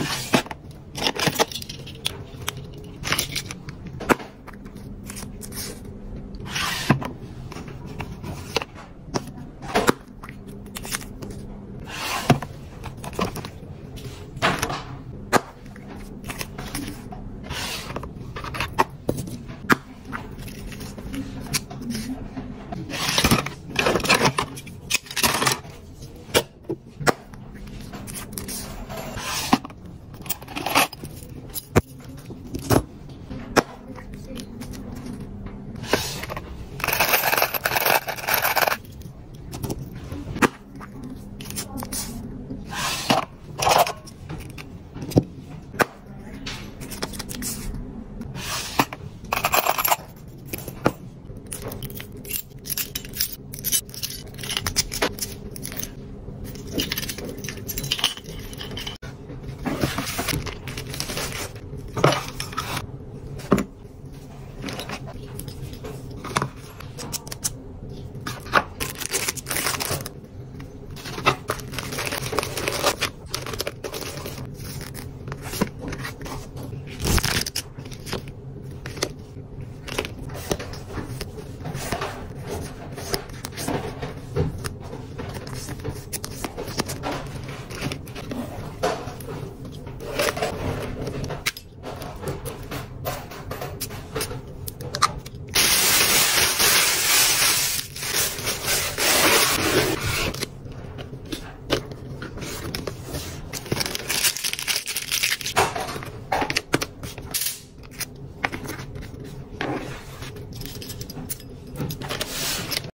Bye.